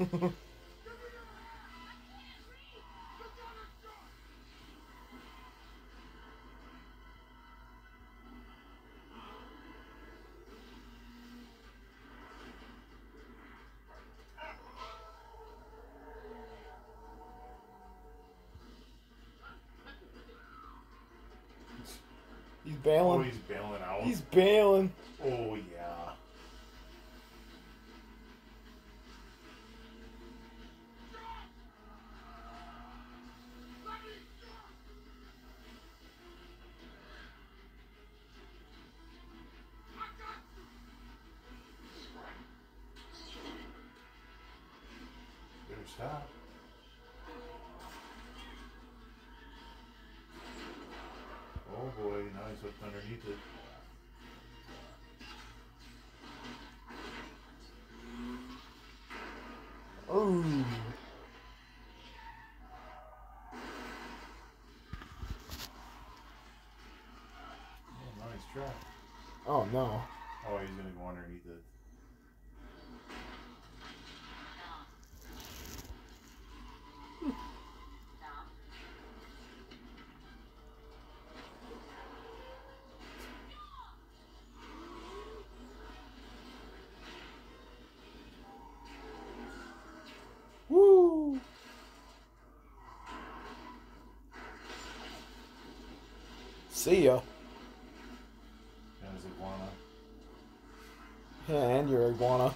He's bailing. Oh, he's bailing out. He's bailing. Oh yeah. Stop. Oh boy, now he's hooked underneath it. Oh. Oh, nice try. Oh no. Oh, he's gonna go underneath it. See ya. And his iguana. Yeah, and your iguana.